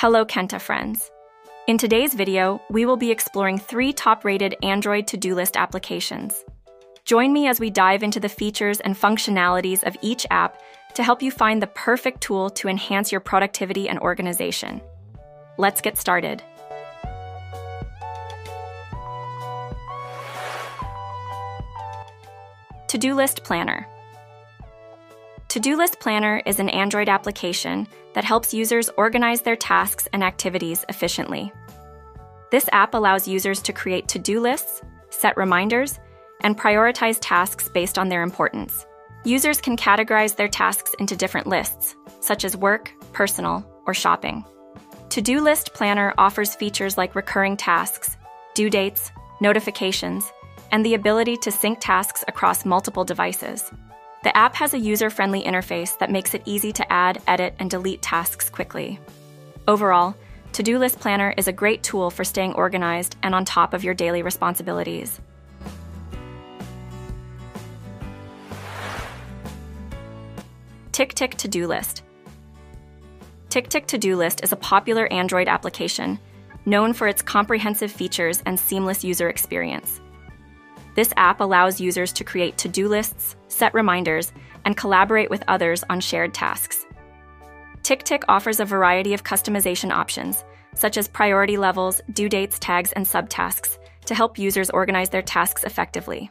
Hello Kenta friends. In today's video, we will be exploring three top-rated Android to-do list applications. Join me as we dive into the features and functionalities of each app to help you find the perfect tool to enhance your productivity and organization. Let's get started. To-Do List Planner To-Do List Planner is an Android application that helps users organize their tasks and activities efficiently. This app allows users to create to-do lists, set reminders, and prioritize tasks based on their importance. Users can categorize their tasks into different lists, such as work, personal, or shopping. To-Do List Planner offers features like recurring tasks, due dates, notifications, and the ability to sync tasks across multiple devices. The app has a user-friendly interface that makes it easy to add, edit, and delete tasks quickly. Overall, To-Do List Planner is a great tool for staying organized and on top of your daily responsibilities. TickTick To-Do List. TickTick To-Do List is a popular Android application known for its comprehensive features and seamless user experience. This app allows users to create to-do lists, set reminders, and collaborate with others on shared tasks. TickTick offers a variety of customization options, such as priority levels, due dates, tags, and subtasks, to help users organize their tasks effectively.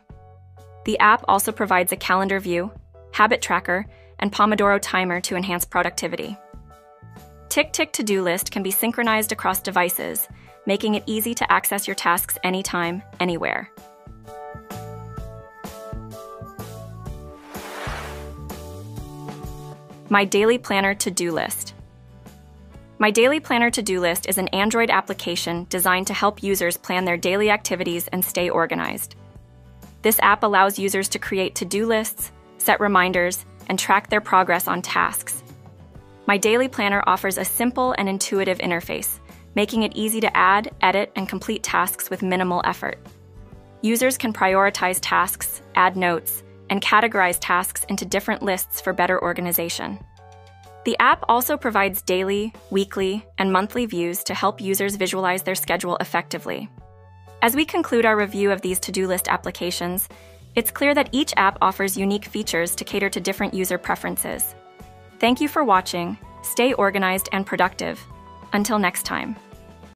The app also provides a calendar view, habit tracker, and Pomodoro timer to enhance productivity. TickTick To Do List can be synchronized across devices, making it easy to access your tasks anytime, anywhere. My Daily Planner To Do List. My Daily Planner To Do List is an Android application designed to help users plan their daily activities and stay organized. This app allows users to create to do lists, set reminders, and track their progress on tasks. My daily planner offers a simple and intuitive interface, making it easy to add, edit, and complete tasks with minimal effort. Users can prioritize tasks, add notes, and categorize tasks into different lists for better organization. The app also provides daily, weekly, and monthly views to help users visualize their schedule effectively. As we conclude our review of these to do list applications, it's clear that each app offers unique features to cater to different user preferences. Thank you for watching. Stay organized and productive. Until next time.